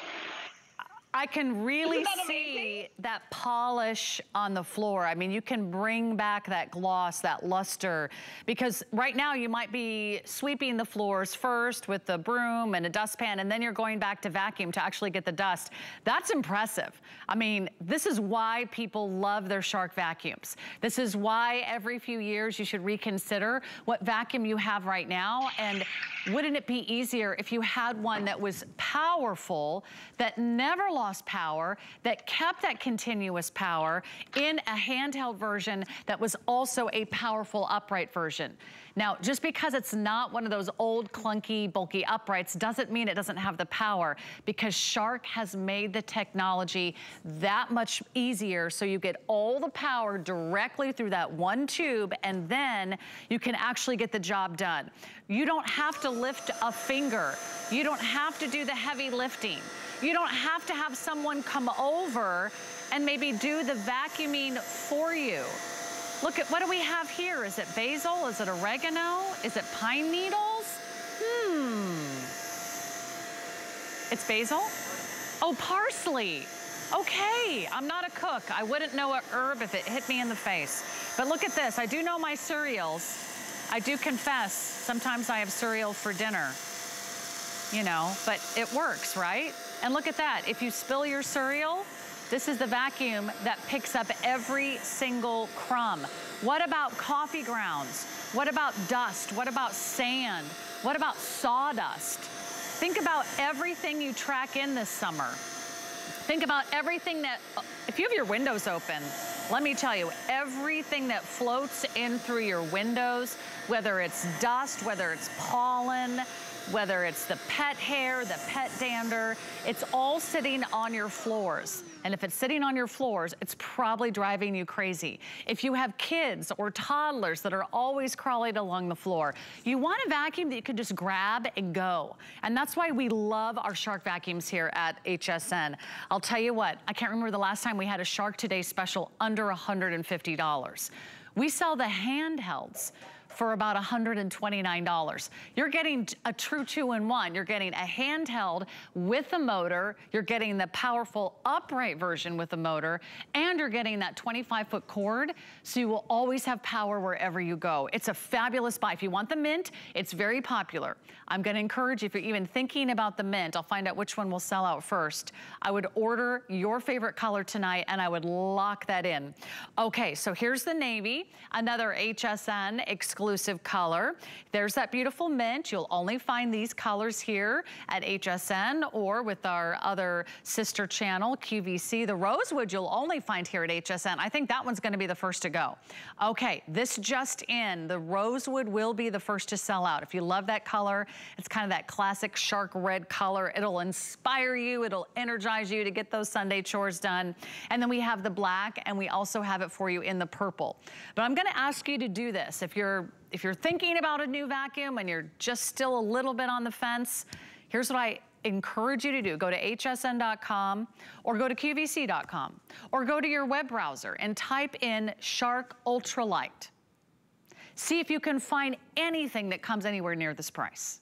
I can really that see that polish on the floor. I mean, you can bring back that gloss, that luster, because right now you might be sweeping the floors first with the broom and a dustpan, and then you're going back to vacuum to actually get the dust. That's impressive. I mean, this is why people love their Shark vacuums. This is why every few years you should reconsider what vacuum you have right now, and wouldn't it be easier if you had one that was powerful, that never lost power, that kept that continuous power in a handheld version that was also a powerful upright version. Now, just because it's not one of those old, clunky, bulky uprights doesn't mean it doesn't have the power because Shark has made the technology that much easier so you get all the power directly through that one tube and then you can actually get the job done. You don't have to lift a finger. You don't have to do the heavy lifting. You don't have to have someone come over and maybe do the vacuuming for you. Look at, what do we have here? Is it basil? Is it oregano? Is it pine needles? Hmm. It's basil? Oh, parsley. Okay, I'm not a cook. I wouldn't know a herb if it hit me in the face. But look at this, I do know my cereals. I do confess, sometimes I have cereal for dinner, you know, but it works, right? And look at that, if you spill your cereal, this is the vacuum that picks up every single crumb. What about coffee grounds? What about dust? What about sand? What about sawdust? Think about everything you track in this summer. Think about everything that, if you have your windows open, let me tell you, everything that floats in through your windows, whether it's dust, whether it's pollen, whether it's the pet hair, the pet dander, it's all sitting on your floors. And if it's sitting on your floors, it's probably driving you crazy. If you have kids or toddlers that are always crawling along the floor, you want a vacuum that you can just grab and go. And that's why we love our Shark vacuums here at HSN. I'll tell you what, I can't remember the last time we had a Shark Today special under $150. We sell the handhelds for about $129. You're getting a true two-in-one. You're getting a handheld with a motor. You're getting the powerful upright version with a motor. And you're getting that 25-foot cord, so you will always have power wherever you go. It's a fabulous buy. If you want the mint, it's very popular. I'm gonna encourage you, if you're even thinking about the mint, I'll find out which one will sell out first. I would order your favorite color tonight and I would lock that in. Okay, so here's the navy, another HSN exclusive exclusive color. There's that beautiful mint. You'll only find these colors here at HSN or with our other sister channel, QVC. The rosewood you'll only find here at HSN. I think that one's gonna be the first to go. Okay, this just in, the rosewood will be the first to sell out. If you love that color, it's kind of that classic shark red color. It'll inspire you, it'll energize you to get those Sunday chores done. And then we have the black and we also have it for you in the purple. But I'm gonna ask you to do this. If you're if you're thinking about a new vacuum and you're just still a little bit on the fence, here's what I encourage you to do. Go to hsn.com or go to qvc.com or go to your web browser and type in Shark Ultralight. See if you can find anything that comes anywhere near this price.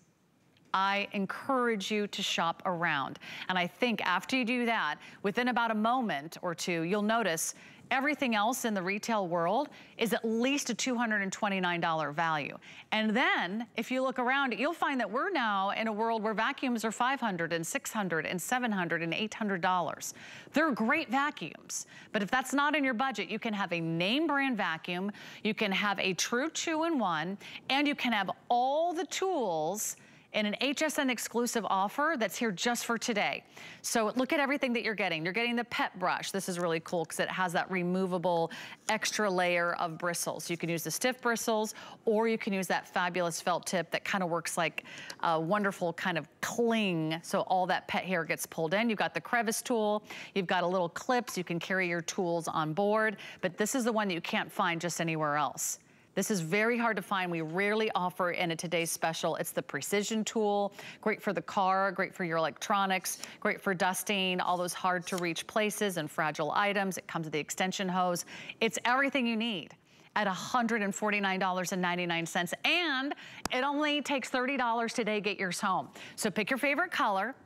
I encourage you to shop around. And I think after you do that, within about a moment or two, you'll notice Everything else in the retail world is at least a $229 value. And then if you look around, you'll find that we're now in a world where vacuums are $500 and $600 and $700 and $800. They're great vacuums, but if that's not in your budget, you can have a name brand vacuum, you can have a true two-in-one, and you can have all the tools in an HSN exclusive offer that's here just for today. So look at everything that you're getting. You're getting the pet brush. This is really cool because it has that removable extra layer of bristles. You can use the stiff bristles or you can use that fabulous felt tip that kind of works like a wonderful kind of cling so all that pet hair gets pulled in. You've got the crevice tool. You've got a little clips. You can carry your tools on board, but this is the one that you can't find just anywhere else. This is very hard to find. We rarely offer in a today's special. It's the precision tool, great for the car, great for your electronics, great for dusting, all those hard to reach places and fragile items. It comes with the extension hose. It's everything you need at $149.99. And it only takes $30 today to get yours home. So pick your favorite color.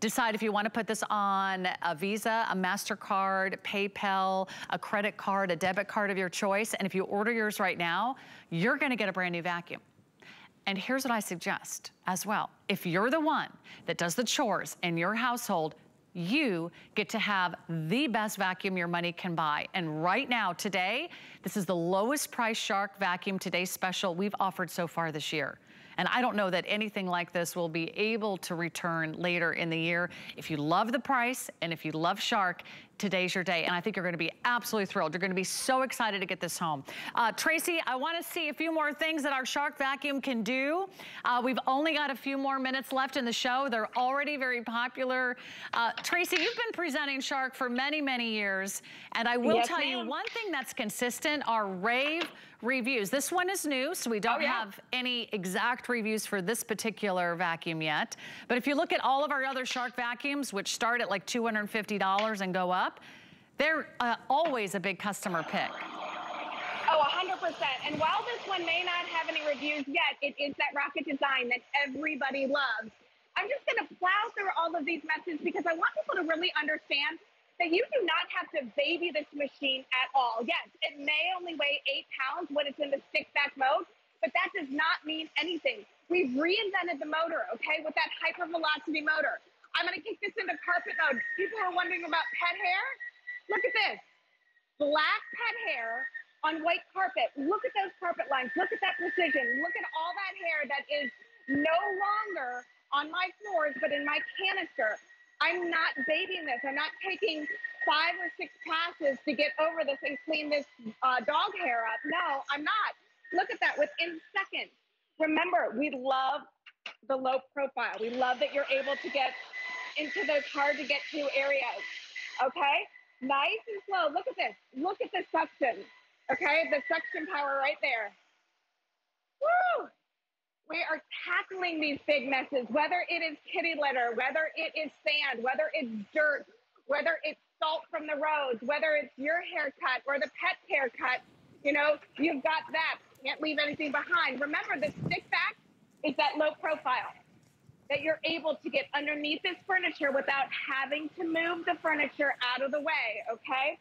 Decide if you wanna put this on a Visa, a MasterCard, PayPal, a credit card, a debit card of your choice. And if you order yours right now, you're gonna get a brand new vacuum. And here's what I suggest as well. If you're the one that does the chores in your household, you get to have the best vacuum your money can buy. And right now, today, this is the lowest price Shark vacuum today special we've offered so far this year. And I don't know that anything like this will be able to return later in the year. If you love the price and if you love Shark, today's your day. And I think you're gonna be absolutely thrilled. You're gonna be so excited to get this home. Uh, Tracy, I wanna see a few more things that our Shark vacuum can do. Uh, we've only got a few more minutes left in the show. They're already very popular. Uh, Tracy, you've been presenting Shark for many, many years. And I will yes, tell you one thing that's consistent are rave reviews. This one is new, so we don't oh, yeah. have any exact reviews for this particular vacuum yet. But if you look at all of our other Shark vacuums, which start at like $250 and go up, they're uh, always a big customer pick. Oh, 100%. And while this one may not have any reviews yet, it is that rocket design that everybody loves. I'm just going to plow through all of these messages because I want people to really understand that you do not have to baby this machine at all. Yes, it may only weigh eight pounds when it's in the stick vac mode, but that does not mean anything. We've reinvented the motor, okay, with that hypervelocity motor. I'm gonna kick this into carpet mode. People are wondering about pet hair. Look at this, black pet hair on white carpet. Look at those carpet lines. Look at that precision. Look at all that hair that is no longer on my floors, but in my canister. I'm not babying this. I'm not taking five or six passes to get over this and clean this uh, dog hair up. No, I'm not. Look at that within seconds. Remember, we love the low profile. We love that you're able to get into those hard to get to areas. Okay? Nice and slow. Look at this. Look at the suction. Okay? The suction power right there. Woo! We are tackling these big messes, whether it is kitty litter, whether it is sand, whether it's dirt, whether it's salt from the roads, whether it's your haircut or the pet's haircut, you know, you've got that. Can't leave anything behind. Remember, the stick vac is that low profile that you're able to get underneath this furniture without having to move the furniture out of the way, okay?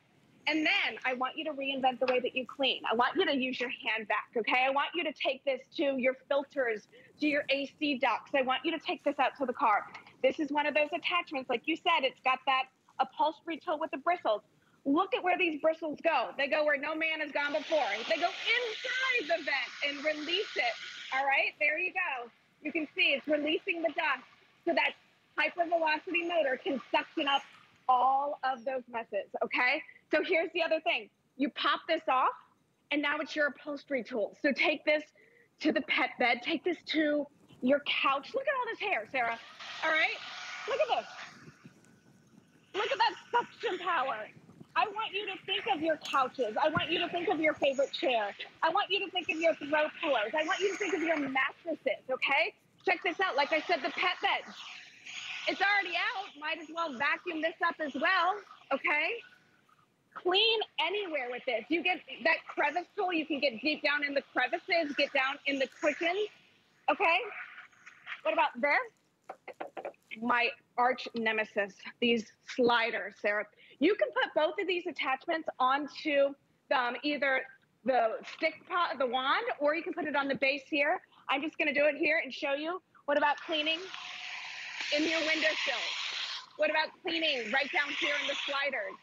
And then I want you to reinvent the way that you clean. I want you to use your hand vac, okay? I want you to take this to your filters, to your AC ducts. I want you to take this out to the car. This is one of those attachments. Like you said, it's got that upholstery tool with the bristles. Look at where these bristles go. They go where no man has gone before. They go inside the vent and release it. All right, there you go. You can see it's releasing the dust so that hypervelocity motor can suction up all of those messes, okay? So here's the other thing. You pop this off and now it's your upholstery tool. So take this to the pet bed, take this to your couch. Look at all this hair, Sarah. All right, look at this. Look at that suction power. I want you to think of your couches. I want you to think of your favorite chair. I want you to think of your throw pillows. I want you to think of your mattresses, okay? Check this out. Like I said, the pet bed. It's already out. Might as well vacuum this up as well, okay? Clean anywhere with this. You get that crevice tool, you can get deep down in the crevices, get down in the cushions. Okay? What about this? My arch nemesis, these sliders, Sarah. You can put both of these attachments onto um, either the stick pot, the wand, or you can put it on the base here. I'm just gonna do it here and show you. What about cleaning in your windowsill? What about cleaning right down here in the sliders?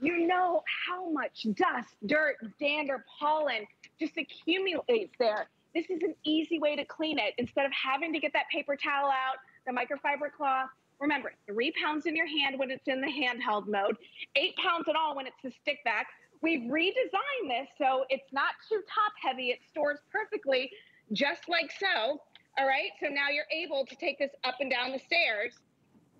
You know how much dust, dirt, dander, pollen just accumulates there. This is an easy way to clean it instead of having to get that paper towel out, the microfiber cloth. Remember, three pounds in your hand when it's in the handheld mode, eight pounds in all when it's the stick vac. We've redesigned this so it's not too top heavy. It stores perfectly, just like so. All right, so now you're able to take this up and down the stairs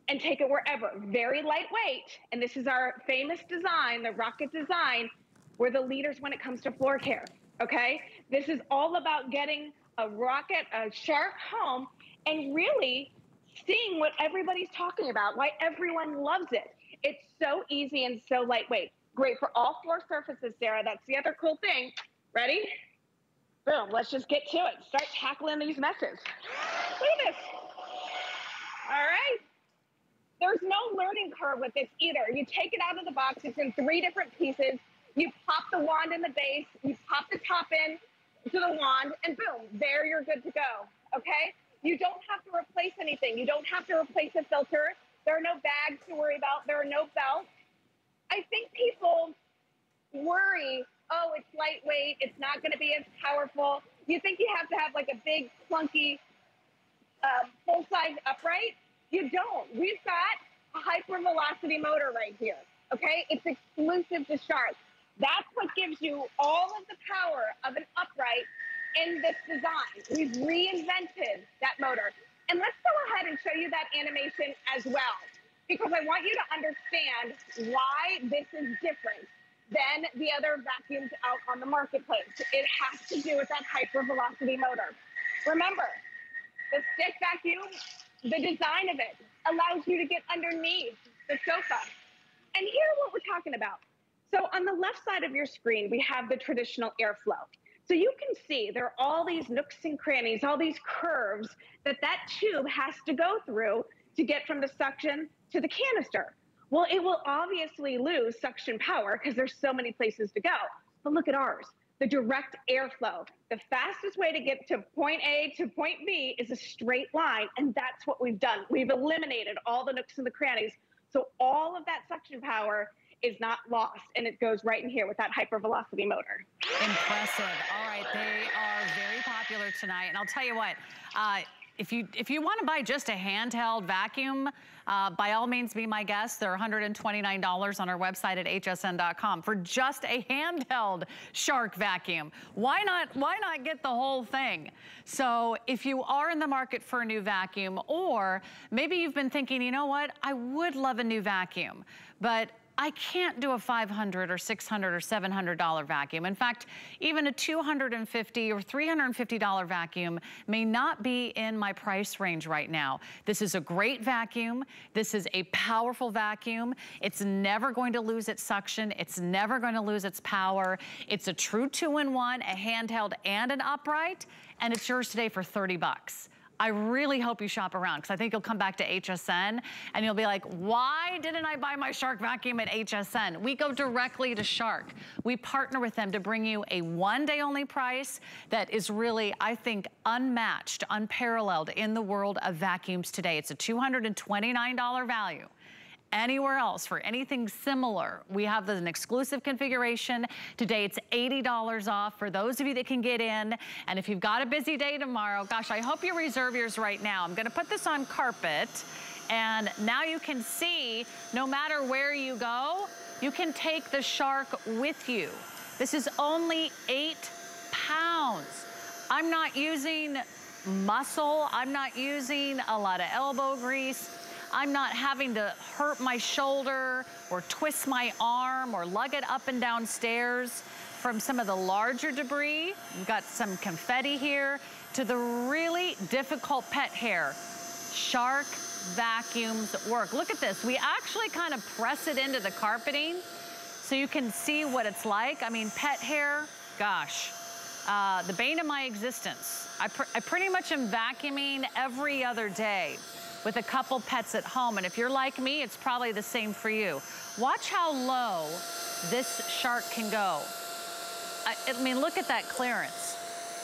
and take it wherever. Very lightweight. And this is our famous design, the rocket design. We're the leaders when it comes to floor care. Okay. This is all about getting a rocket, a shark home, and really seeing what everybody's talking about, why everyone loves it. It's so easy and so lightweight. Great for all floor surfaces, Sarah. That's the other cool thing. Ready? Boom. Let's just get to it. Start tackling these messes. Look at this. All right. There's no learning curve with this either. You take it out of the box, it's in three different pieces. You pop the wand in the base, you pop the top in to the wand, and boom, there you're good to go. Okay? You don't have to replace anything. You don't have to replace a filter. There are no bags to worry about. There are no belts. I think people worry, oh, it's lightweight, it's not going to be as powerful. You think you have to have like a big, clunky, uh, full size upright. You don't. We've got a hypervelocity motor right here. Okay, it's exclusive to Shark. That's what gives you all of the power of an upright in this design. We've reinvented that motor. And let's go ahead and show you that animation as well, because I want you to understand why this is different than the other vacuums out on the marketplace. It has to do with that hypervelocity motor. Remember, the stick vacuum the design of it allows you to get underneath the sofa. And here what we're talking about. So on the left side of your screen, we have the traditional airflow. So you can see there are all these nooks and crannies, all these curves that that tube has to go through to get from the suction to the canister. Well, it will obviously lose suction power because there's so many places to go. But look at ours the direct airflow. The fastest way to get to point A to point B is a straight line, and that's what we've done. We've eliminated all the nooks and the crannies. So all of that suction power is not lost, and it goes right in here with that hypervelocity motor. Impressive. All right, they are very popular tonight, and I'll tell you what, uh, if you if you want to buy just a handheld vacuum, uh, by all means be my guest. They're $129 on our website at hsn.com for just a handheld Shark vacuum. Why not, why not get the whole thing? So if you are in the market for a new vacuum or maybe you've been thinking, you know what, I would love a new vacuum, but I can't do a 500 or 600 or $700 vacuum. In fact, even a 250 or $350 vacuum may not be in my price range right now. This is a great vacuum. This is a powerful vacuum. It's never going to lose its suction. It's never going to lose its power. It's a true two-in-one, a handheld and an upright, and it's yours today for 30 bucks. I really hope you shop around because I think you'll come back to HSN and you'll be like, why didn't I buy my Shark vacuum at HSN? We go directly to Shark. We partner with them to bring you a one day only price that is really, I think, unmatched, unparalleled in the world of vacuums today. It's a $229 value anywhere else for anything similar. We have an exclusive configuration. Today it's $80 off for those of you that can get in. And if you've got a busy day tomorrow, gosh, I hope you reserve yours right now. I'm gonna put this on carpet and now you can see no matter where you go, you can take the Shark with you. This is only eight pounds. I'm not using muscle. I'm not using a lot of elbow grease. I'm not having to hurt my shoulder or twist my arm or lug it up and down stairs from some of the larger debris. We've got some confetti here to the really difficult pet hair. Shark vacuums work. Look at this. We actually kind of press it into the carpeting so you can see what it's like. I mean, pet hair, gosh, uh, the bane of my existence. I, pr I pretty much am vacuuming every other day with a couple pets at home. And if you're like me, it's probably the same for you. Watch how low this shark can go. I, I mean, look at that clearance.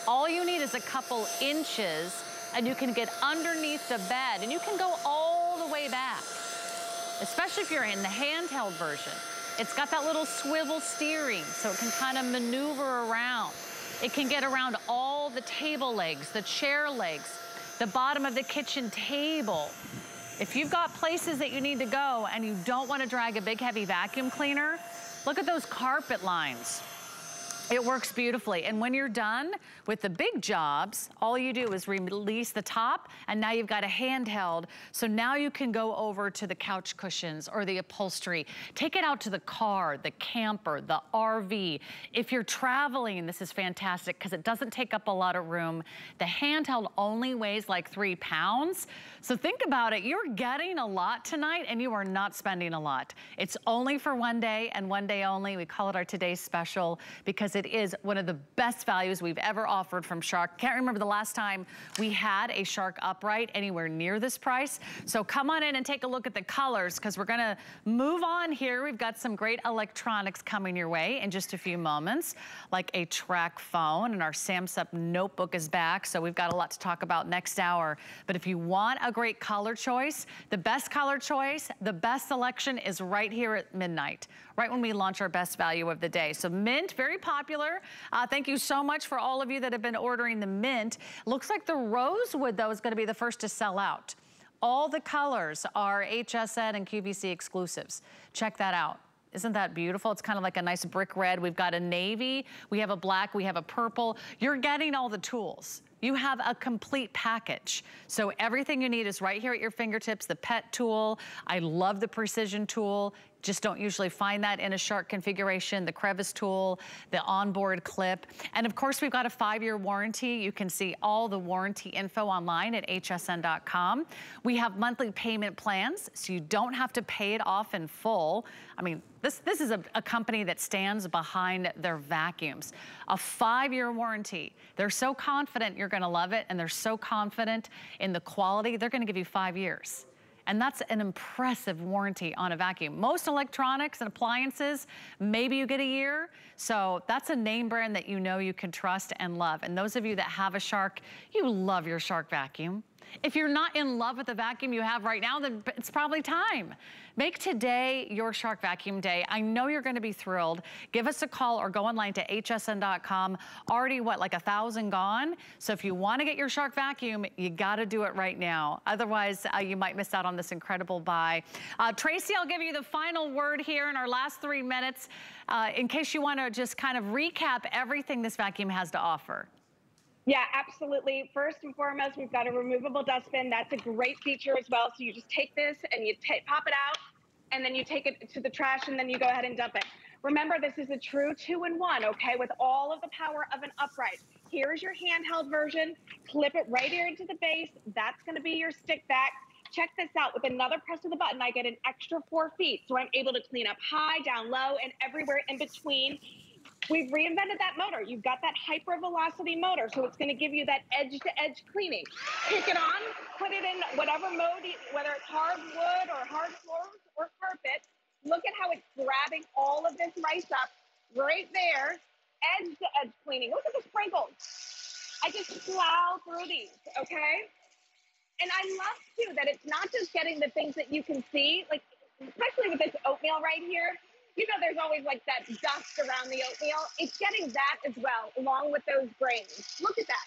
All you need is a couple inches and you can get underneath the bed and you can go all the way back, especially if you're in the handheld version. It's got that little swivel steering so it can kind of maneuver around. It can get around all the table legs, the chair legs, the bottom of the kitchen table. If you've got places that you need to go and you don't want to drag a big heavy vacuum cleaner, look at those carpet lines. It works beautifully. And when you're done with the big jobs, all you do is release the top and now you've got a handheld. So now you can go over to the couch cushions or the upholstery. Take it out to the car, the camper, the RV. If you're traveling, this is fantastic because it doesn't take up a lot of room. The handheld only weighs like three pounds. So think about it. You're getting a lot tonight and you are not spending a lot. It's only for one day and one day only. We call it our today's special because it is one of the best values we've ever offered from Shark. Can't remember the last time we had a Shark upright anywhere near this price. So come on in and take a look at the colors because we're gonna move on here. We've got some great electronics coming your way in just a few moments, like a TracFone and our Samsung notebook is back. So we've got a lot to talk about next hour. But if you want a great color choice. The best color choice, the best selection is right here at midnight, right when we launch our best value of the day. So mint, very popular. Uh, thank you so much for all of you that have been ordering the mint. Looks like the rosewood, though, is gonna be the first to sell out. All the colors are HSN and QVC exclusives. Check that out. Isn't that beautiful? It's kind of like a nice brick red. We've got a navy, we have a black, we have a purple. You're getting all the tools. You have a complete package. So everything you need is right here at your fingertips. The pet tool. I love the precision tool just don't usually find that in a Shark configuration, the crevice tool, the onboard clip. And of course, we've got a five-year warranty. You can see all the warranty info online at hsn.com. We have monthly payment plans, so you don't have to pay it off in full. I mean, this, this is a, a company that stands behind their vacuums. A five-year warranty. They're so confident you're gonna love it, and they're so confident in the quality, they're gonna give you five years. And that's an impressive warranty on a vacuum. Most electronics and appliances, maybe you get a year. So that's a name brand that you know you can trust and love. And those of you that have a Shark, you love your Shark vacuum. If you're not in love with the vacuum you have right now, then it's probably time. Make today your Shark Vacuum Day. I know you're gonna be thrilled. Give us a call or go online to hsn.com. Already, what, like a thousand gone? So if you wanna get your Shark Vacuum, you gotta do it right now. Otherwise, uh, you might miss out on this incredible buy. Uh, Tracy, I'll give you the final word here in our last three minutes uh, in case you wanna just kind of recap everything this vacuum has to offer. Yeah, absolutely. First and foremost, we've got a removable dustbin. That's a great feature as well. So you just take this and you pop it out and then you take it to the trash and then you go ahead and dump it. Remember, this is a true two-in-one, okay, with all of the power of an upright. Here's your handheld version. Clip it right here into the base. That's going to be your stick vac. Check this out. With another press of the button, I get an extra four feet. So I'm able to clean up high, down low, and everywhere in between. We've reinvented that motor. You've got that hyper velocity motor, so it's going to give you that edge to edge cleaning. Kick it on, put it in whatever mode, whether it's hardwood or hard floors or carpet. Look at how it's grabbing all of this rice up right there, edge to edge cleaning. Look at the sprinkles. I just plow through these, okay? And I love too that it's not just getting the things that you can see, like especially with this oatmeal right here you know, there's always like that dust around the oatmeal. It's getting that as well, along with those grains. Look at that.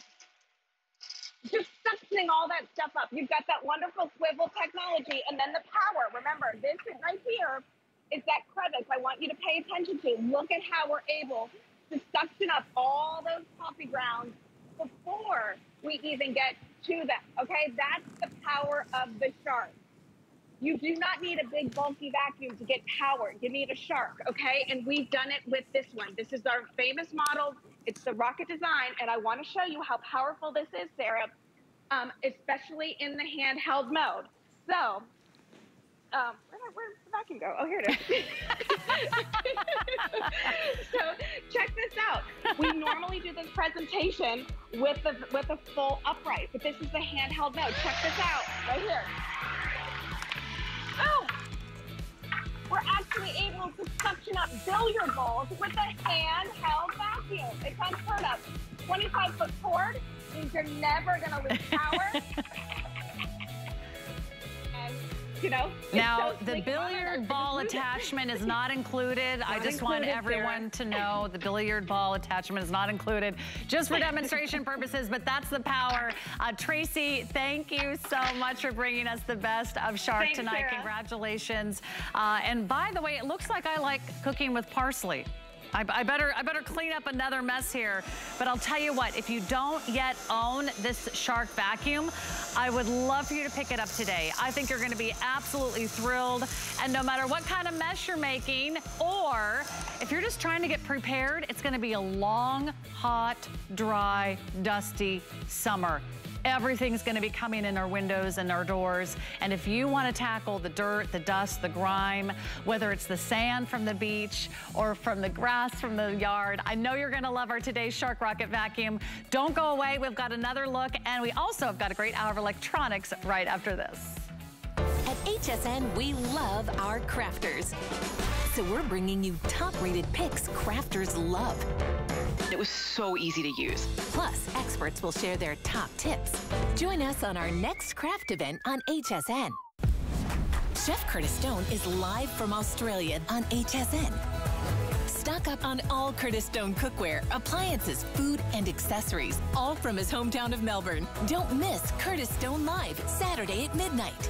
Just suctioning all that stuff up. You've got that wonderful swivel technology and then the power. Remember, this right here is that crevice I want you to pay attention to. Look at how we're able to suction up all those coffee grounds before we even get to them. Okay, that's the power of the shark. You do not need a big bulky vacuum to get power. You need a shark, okay? And we've done it with this one. This is our famous model. It's the rocket design, and I want to show you how powerful this is, Sarah, um, especially in the handheld mode. So, um, where, where the vacuum go? Oh, here it is. so check this out. We normally do this presentation with the with a full upright, but this is the handheld mode. Check this out right here. Oh! We're actually able to suction up billiard balls with a handheld vacuum. It's unheard of. 25 foot cord means you're never going to lose power. you know. Now, so the billiard ball attachment is not included. Not I just included, want everyone Sarah. to know the billiard ball attachment is not included, just for demonstration purposes, but that's the power. Uh, Tracy, thank you so much for bringing us the best of Shark Thanks, tonight. Sarah. Congratulations. Uh, and by the way, it looks like I like cooking with parsley. I, I, better I better clean up another mess here. But I'll tell you what, if you don't yet own this Shark vacuum, I would love for you to pick it up today. I think you're gonna be absolutely thrilled. And no matter what kind of mess you're making, or if you're just trying to get prepared, it's gonna be a long, hot, dry, dusty summer. Everything's gonna be coming in our windows and our doors. And if you wanna tackle the dirt, the dust, the grime, whether it's the sand from the beach or from the grass from the yard, I know you're gonna love our today's Shark Rocket Vacuum. Don't go away, we've got another look and we also have got a great hour of electronics right after this. At HSN, we love our crafters. So we're bringing you top-rated picks crafters love. It was so easy to use. Plus, experts will share their top tips. Join us on our next craft event on HSN. Chef Curtis Stone is live from Australia on HSN. Stock up on all Curtis Stone cookware, appliances, food, and accessories, all from his hometown of Melbourne. Don't miss Curtis Stone Live, Saturday at midnight.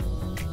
Oh.